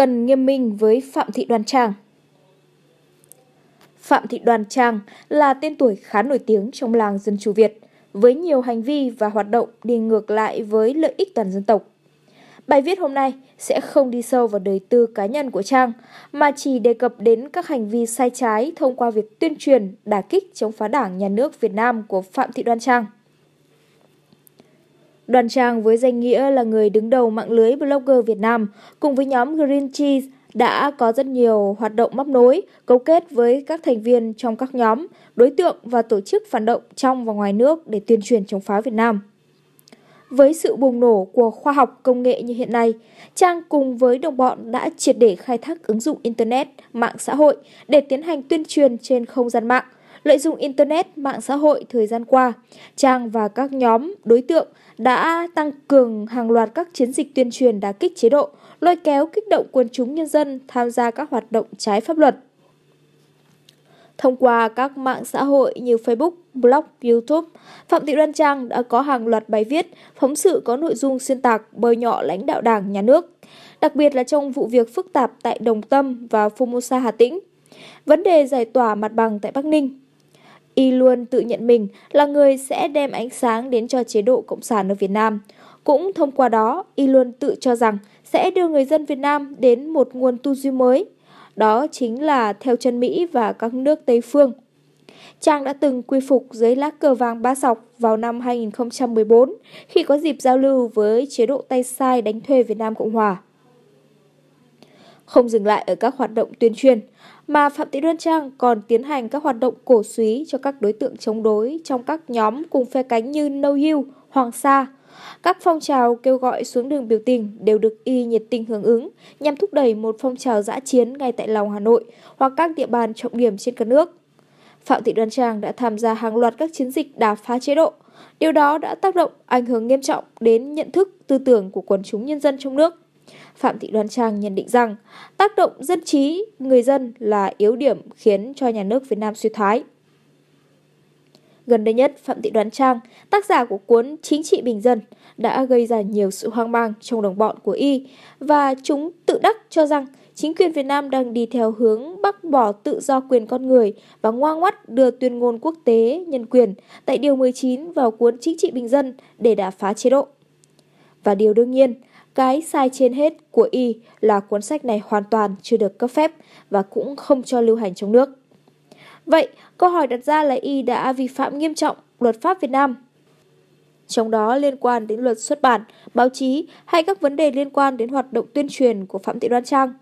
cần nghiêm minh với Phạm Thị Đoan Trang. Phạm Thị Đoan Trang là tên tuổi khá nổi tiếng trong làng dân chủ Việt, với nhiều hành vi và hoạt động đi ngược lại với lợi ích toàn dân tộc. Bài viết hôm nay sẽ không đi sâu vào đời tư cá nhân của Trang, mà chỉ đề cập đến các hành vi sai trái thông qua việc tuyên truyền, đả kích chống phá đảng nhà nước Việt Nam của Phạm Thị Đoan Trang. Đoàn Trang với danh nghĩa là người đứng đầu mạng lưới blogger Việt Nam cùng với nhóm Green Cheese đã có rất nhiều hoạt động móc nối, cấu kết với các thành viên trong các nhóm, đối tượng và tổ chức phản động trong và ngoài nước để tuyên truyền chống phá Việt Nam. Với sự bùng nổ của khoa học công nghệ như hiện nay, Trang cùng với đồng bọn đã triệt để khai thác ứng dụng Internet, mạng xã hội để tiến hành tuyên truyền trên không gian mạng. Lợi dụng Internet, mạng xã hội thời gian qua, Trang và các nhóm đối tượng đã tăng cường hàng loạt các chiến dịch tuyên truyền đả kích chế độ, lôi kéo kích động quần chúng nhân dân tham gia các hoạt động trái pháp luật. Thông qua các mạng xã hội như Facebook, blog, YouTube, Phạm Thị Đoan Trang đã có hàng loạt bài viết, phóng sự có nội dung xuyên tạc, bơi nhọ lãnh đạo đảng, nhà nước, đặc biệt là trong vụ việc phức tạp tại Đồng Tâm và Formosa Hà Tĩnh. Vấn đề giải tỏa mặt bằng tại Bắc Ninh. Y luôn tự nhận mình là người sẽ đem ánh sáng đến cho chế độ Cộng sản ở Việt Nam. Cũng thông qua đó, Y luôn tự cho rằng sẽ đưa người dân Việt Nam đến một nguồn tu duy mới. Đó chính là theo chân Mỹ và các nước Tây phương. Trang đã từng quy phục dưới lá cờ vàng ba sọc vào năm 2014 khi có dịp giao lưu với chế độ tay sai đánh thuê Việt Nam Cộng Hòa. Không dừng lại ở các hoạt động tuyên truyền, mà Phạm Thị Đoan Trang còn tiến hành các hoạt động cổ suý cho các đối tượng chống đối trong các nhóm cùng phe cánh như No Hill, Hoàng Sa. Các phong trào kêu gọi xuống đường biểu tình đều được y nhiệt tình hưởng ứng nhằm thúc đẩy một phong trào giã chiến ngay tại lòng Hà Nội hoặc các địa bàn trọng điểm trên cả nước. Phạm Thị Đoan Trang đã tham gia hàng loạt các chiến dịch đà phá chế độ. Điều đó đã tác động ảnh hưởng nghiêm trọng đến nhận thức, tư tưởng của quần chúng nhân dân trong nước. Phạm Thị Đoan Trang nhận định rằng tác động dân trí người dân là yếu điểm khiến cho nhà nước Việt Nam suy thoái. Gần đây nhất, Phạm Thị Đoan Trang, tác giả của cuốn Chính trị bình dân, đã gây ra nhiều sự hoang mang trong đồng bọn của Y và chúng tự đắc cho rằng chính quyền Việt Nam đang đi theo hướng bác bỏ tự do quyền con người và ngoan ngoắt đưa tuyên ngôn quốc tế nhân quyền tại Điều 19 vào cuốn Chính trị bình dân để đả phá chế độ. Và điều đương nhiên, cái sai trên hết của Y là cuốn sách này hoàn toàn chưa được cấp phép và cũng không cho lưu hành trong nước. Vậy, câu hỏi đặt ra là Y đã vi phạm nghiêm trọng luật pháp Việt Nam. Trong đó liên quan đến luật xuất bản, báo chí hay các vấn đề liên quan đến hoạt động tuyên truyền của Phạm Thị Đoan Trang.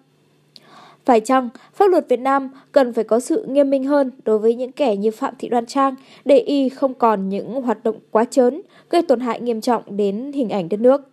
Phải chăng pháp luật Việt Nam cần phải có sự nghiêm minh hơn đối với những kẻ như Phạm Thị Đoan Trang để y không còn những hoạt động quá chớn, gây tổn hại nghiêm trọng đến hình ảnh đất nước?